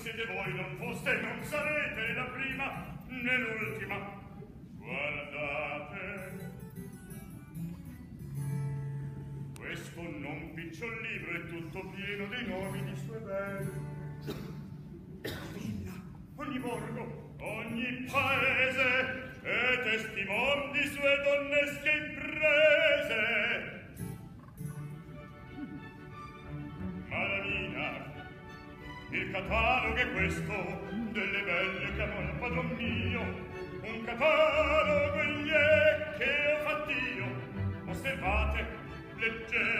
siete voi, non foste non sarete la prima né l'ultima. Guardate. Questo non picciol libro è tutto pieno dei nomi di sue belle. Villa, ogni borgo, ogni paese è testimon di sue donnesche imprese. Il catalogo è questo, delle belle che amo il padron mio, un catalogo gli è che ho fatto io. Osservate, leggete,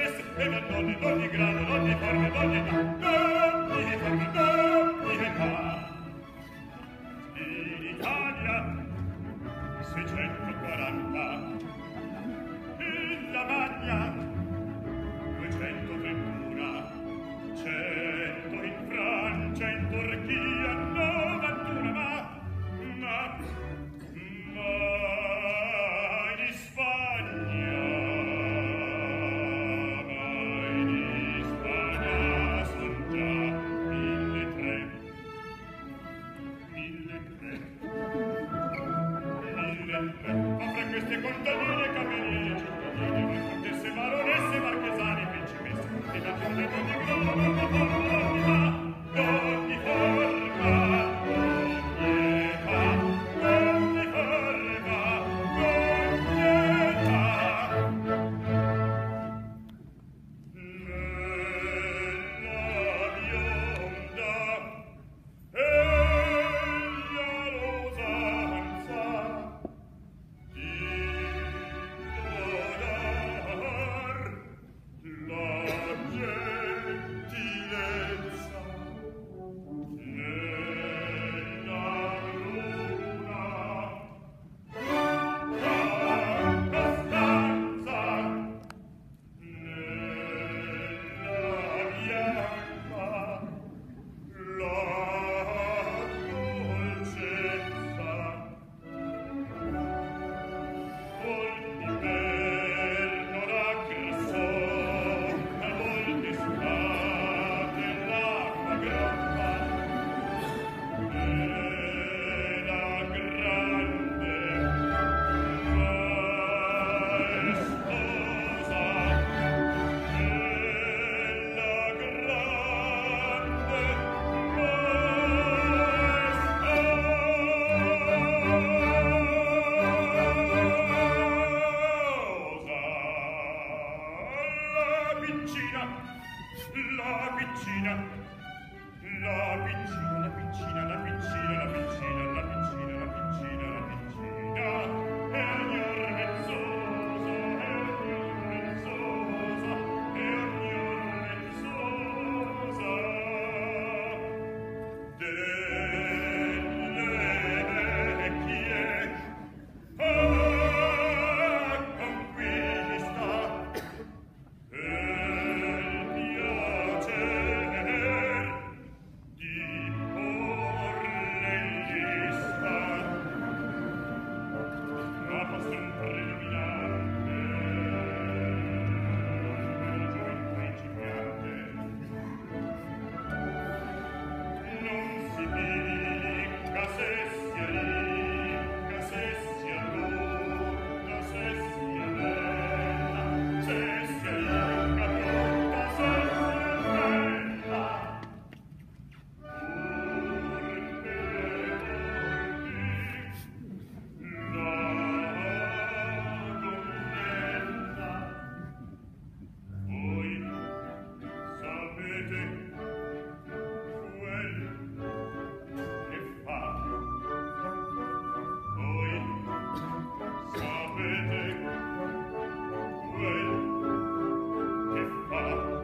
spesso beva donne d'ogni grado d'ogni forma d'ogni età. D'ogni forma d'ogni età. In Italia 640 in Lavagna 231 c'è piccina la piccina la piccina la piccina la piccina la Bye.